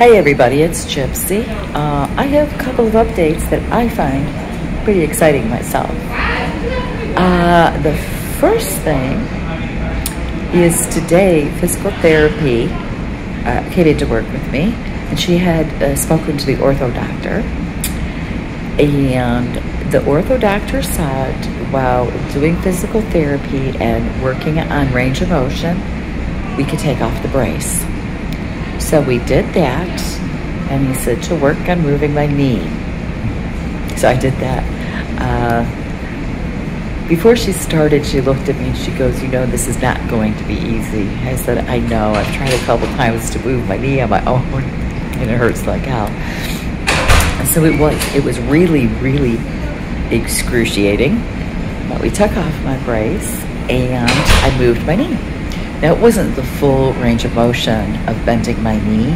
Hey everybody, it's Gypsy. Uh, I have a couple of updates that I find pretty exciting myself. Uh, the first thing is today physical therapy uh, came in to work with me and she had uh, spoken to the ortho doctor and the ortho doctor said while doing physical therapy and working on range of motion we could take off the brace so we did that, and he said to work on moving my knee. So I did that. Uh, before she started, she looked at me and she goes, You know, this is not going to be easy. I said, I know. I've tried a couple times to move my knee on my own, and it hurts like hell. And so it was, it was really, really excruciating. But we took off my brace and I moved my knee. Now, it wasn't the full range of motion of bending my knee,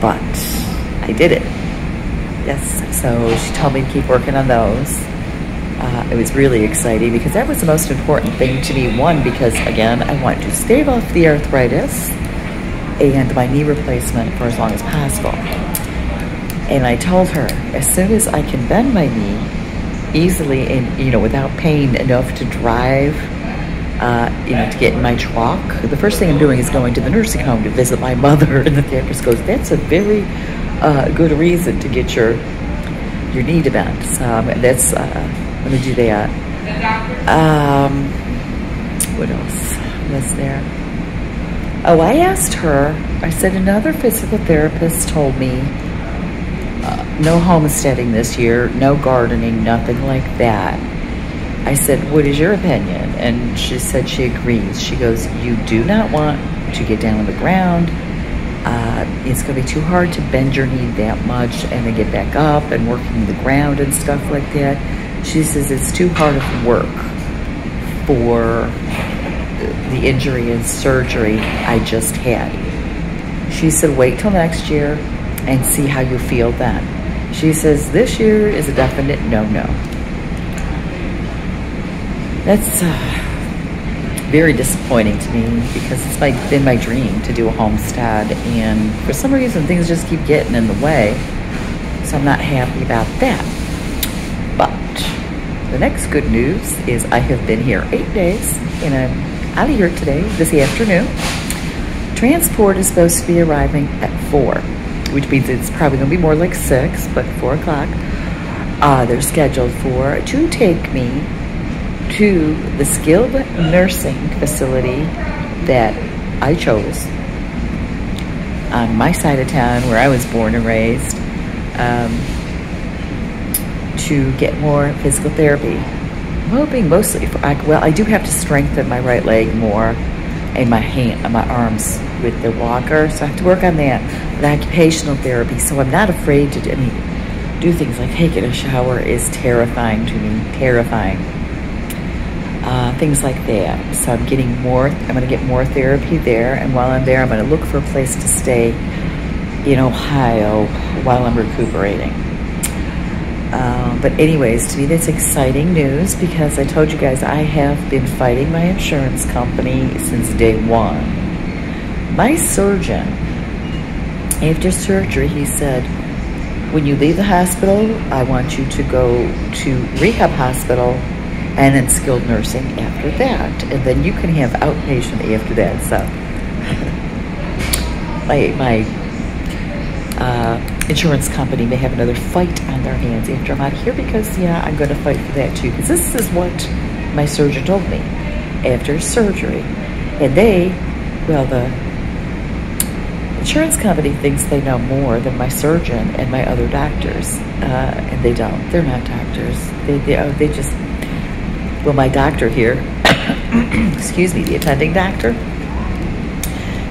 but I did it. Yes, so she told me to keep working on those. Uh, it was really exciting because that was the most important thing to me. One, because again, I want to stave off the arthritis and my knee replacement for as long as possible. And I told her, as soon as I can bend my knee easily and, you know, without pain enough to drive uh, you know, to get in my truck. The first thing I'm doing is going to the nursing home to visit my mother, and the therapist goes, "That's a very uh, good reason to get your your knee to bend." So um, that's uh, going to do that. Um, what else was there? Oh, I asked her. I said another physical therapist told me uh, no homesteading this year, no gardening, nothing like that. I said, What is your opinion? And she said she agrees. She goes, You do not want to get down on the ground. Uh, it's going to be too hard to bend your knee that much and then get back up and working the ground and stuff like that. She says it's too hard of work for the injury and surgery I just had. She said, wait till next year and see how you feel then. She says, this year is a definite no-no that's uh, very disappointing to me because it's my, been my dream to do a homestead and for some reason things just keep getting in the way. So I'm not happy about that. But the next good news is I have been here eight days and I'm out of here today this afternoon. Transport is supposed to be arriving at four which means it's probably going to be more like six but four o'clock. Uh, they're scheduled for to take me to the skilled nursing facility that I chose on my side of town where I was born and raised um, to get more physical therapy. I'm hoping mostly for, well, I do have to strengthen my right leg more and my hand, my arms with the walker, so I have to work on that. The occupational therapy, so I'm not afraid to do, I mean, do things like taking a shower is terrifying to me, terrifying uh, things like that. So I'm getting more, I'm going to get more therapy there. And while I'm there, I'm going to look for a place to stay in Ohio while I'm recuperating. Um, but anyways, to me that's exciting news because I told you guys I have been fighting my insurance company since day one. My surgeon, after surgery, he said, when you leave the hospital, I want you to go to rehab hospital and then skilled nursing after that. And then you can have outpatient after that. So my, my uh, insurance company may have another fight on their hands after I'm out of here because, yeah, I'm going to fight for that too. Because this is what my surgeon told me after surgery. And they, well, the insurance company thinks they know more than my surgeon and my other doctors. Uh, and they don't. They're not doctors. They, they, oh, they just well, my doctor here, excuse me, the attending doctor,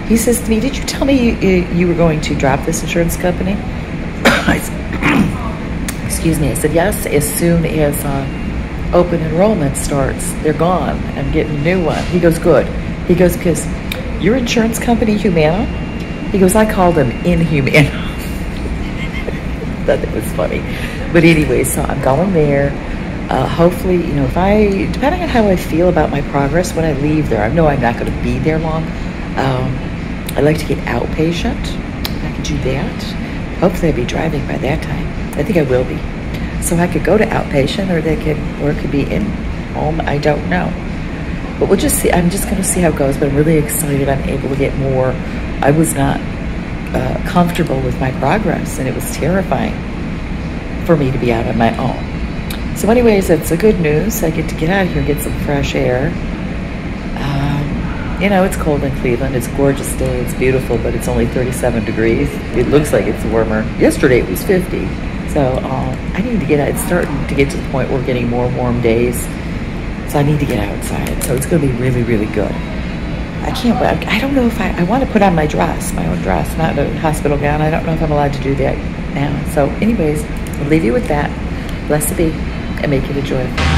he says to me, Did you tell me you, you were going to drop this insurance company? I said Excuse me. I said, Yes, as soon as uh, open enrollment starts, they're gone. I'm getting a new one. He goes, Good. He goes, Because your insurance company, Humana, he goes, I called them Inhumana. That was funny. But anyway, so I'm going there uh, hopefully, you know, if I, depending on how I feel about my progress when I leave there, I know I'm not going to be there long. Um, I like to get outpatient. I can do that. Hopefully, I'll be driving by that time. I think I will be. So I could go to outpatient, or they could, or it could be in home. I don't know. But we'll just see. I'm just going to see how it goes. But I'm really excited. I'm able to get more. I was not uh, comfortable with my progress, and it was terrifying for me to be out on my own. So, anyways, that's the good news. I get to get out of here and get some fresh air. Um, you know, it's cold in Cleveland. It's a gorgeous day. It's beautiful, but it's only 37 degrees. It looks like it's warmer. Yesterday it was 50. So um, I need to get out. It's starting to get to the point where we're getting more warm days. So I need to get outside. So it's going to be really, really good. I can't wait. I don't know if I, I want to put on my dress, my own dress, not a hospital gown. I don't know if I'm allowed to do that now. So anyways, I'll leave you with that. Blessed be and make it a joy.